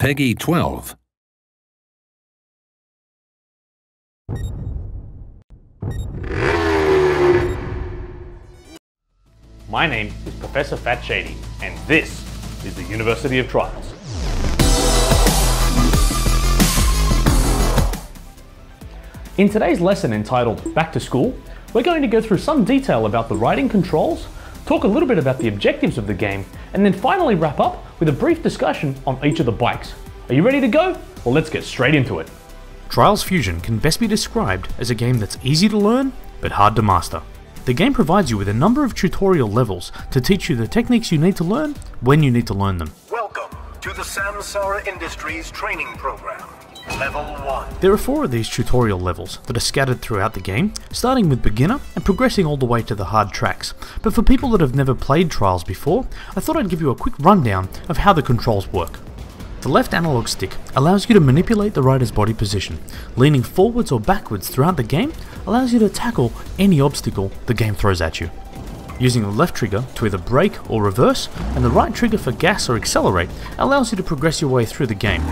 PEGI 12. My name is Professor Fat Shady, and this is the University of Trials. In today's lesson entitled Back to School, we're going to go through some detail about the writing controls, talk a little bit about the objectives of the game, and then finally wrap up with a brief discussion on each of the bikes. Are you ready to go? Well, let's get straight into it. Trials Fusion can best be described as a game that's easy to learn, but hard to master. The game provides you with a number of tutorial levels to teach you the techniques you need to learn when you need to learn them. Welcome to the Samsara Industries training program. Level 1. There are four of these tutorial levels that are scattered throughout the game, starting with beginner and progressing all the way to the hard tracks. But for people that have never played Trials before, I thought I'd give you a quick rundown of how the controls work. The left analog stick allows you to manipulate the rider's body position. Leaning forwards or backwards throughout the game allows you to tackle any obstacle the game throws at you. Using the left trigger to either brake or reverse, and the right trigger for gas or accelerate allows you to progress your way through the game.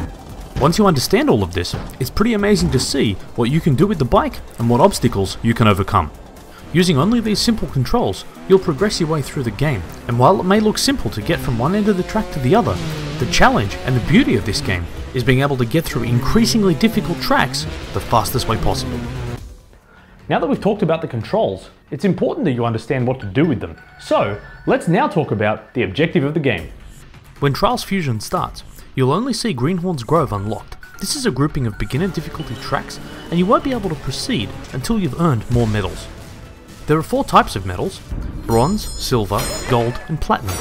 Once you understand all of this, it's pretty amazing to see what you can do with the bike and what obstacles you can overcome. Using only these simple controls, you'll progress your way through the game, and while it may look simple to get from one end of the track to the other, the challenge and the beauty of this game is being able to get through increasingly difficult tracks the fastest way possible. Now that we've talked about the controls, it's important that you understand what to do with them. So, let's now talk about the objective of the game. When Trials Fusion starts, you'll only see Greenhorn's Grove unlocked. This is a grouping of beginner difficulty tracks, and you won't be able to proceed until you've earned more medals. There are four types of medals bronze, silver, gold, and platinum.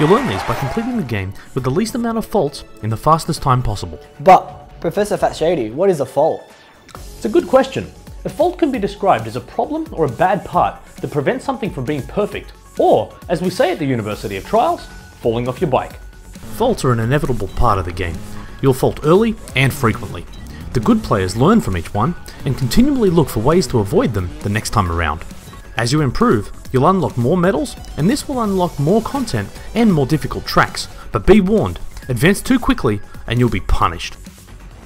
You'll earn these by completing the game with the least amount of faults in the fastest time possible. But, Professor Fat Shady, what is a fault? It's a good question. A fault can be described as a problem or a bad part that prevents something from being perfect, or, as we say at the University of Trials, falling off your bike. Faults are an inevitable part of the game. You'll fault early and frequently. The good players learn from each one and continually look for ways to avoid them the next time around. As you improve, you'll unlock more medals, and this will unlock more content and more difficult tracks. But be warned, advance too quickly and you'll be punished.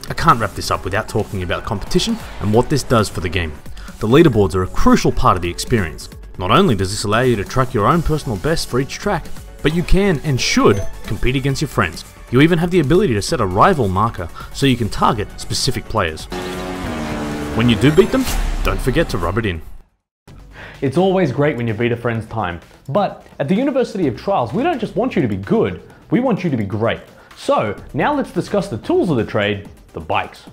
I can't wrap this up without talking about competition and what this does for the game. The leaderboards are a crucial part of the experience. Not only does this allow you to track your own personal best for each track, but you can and should compete against your friends. You even have the ability to set a rival marker so you can target specific players. When you do beat them, don't forget to rub it in. It's always great when you beat a friend's time, but at the University of Trials, we don't just want you to be good, we want you to be great. So, now let's discuss the tools of the trade, the bikes.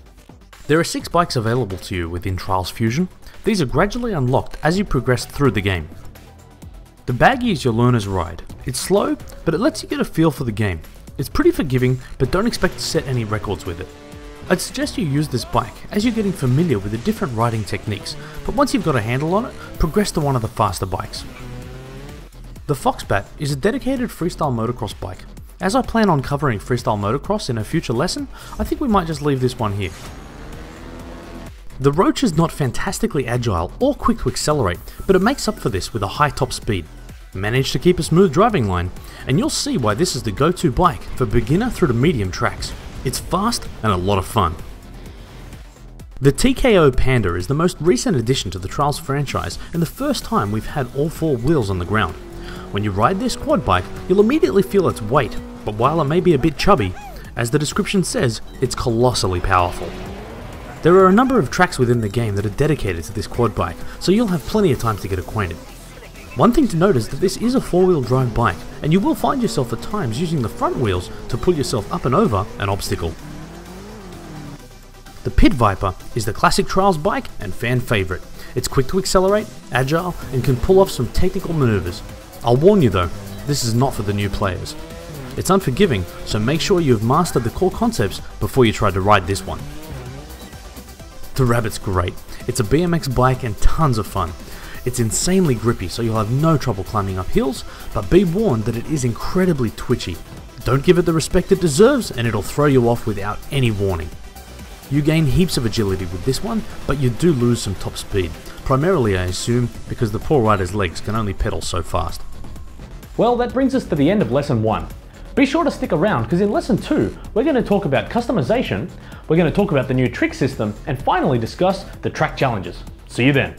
There are six bikes available to you within Trials Fusion. These are gradually unlocked as you progress through the game. The Baggy is your learner's ride. It's slow, but it lets you get a feel for the game. It's pretty forgiving, but don't expect to set any records with it. I'd suggest you use this bike as you're getting familiar with the different riding techniques, but once you've got a handle on it, progress to one of the faster bikes. The Foxbat is a dedicated freestyle motocross bike. As I plan on covering freestyle motocross in a future lesson, I think we might just leave this one here. The Roach is not fantastically agile or quick to accelerate, but it makes up for this with a high top speed. Manage to keep a smooth driving line, and you'll see why this is the go-to bike for beginner through to medium tracks. It's fast and a lot of fun. The TKO Panda is the most recent addition to the Trials franchise and the first time we've had all four wheels on the ground. When you ride this quad bike, you'll immediately feel its weight, but while it may be a bit chubby, as the description says, it's colossally powerful. There are a number of tracks within the game that are dedicated to this quad bike, so you'll have plenty of time to get acquainted. One thing to note is that this is a four-wheel drive bike, and you will find yourself at times using the front wheels to pull yourself up and over an obstacle. The Pit Viper is the classic Trials bike and fan favourite. It's quick to accelerate, agile, and can pull off some technical maneuvers. I'll warn you though, this is not for the new players. It's unforgiving, so make sure you have mastered the core concepts before you try to ride this one. The Rabbit's great. It's a BMX bike and tons of fun. It's insanely grippy, so you'll have no trouble climbing up hills, but be warned that it is incredibly twitchy. Don't give it the respect it deserves, and it'll throw you off without any warning. You gain heaps of agility with this one, but you do lose some top speed. Primarily, I assume, because the poor rider's legs can only pedal so fast. Well, that brings us to the end of lesson one. Be sure to stick around because in lesson 2 we're going to talk about customization, we're going to talk about the new trick system and finally discuss the track challenges. See you then.